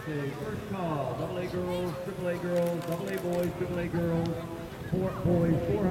Okay, first call, double A girls, triple A girls, double A boys, triple A girls, four boys, four hundred.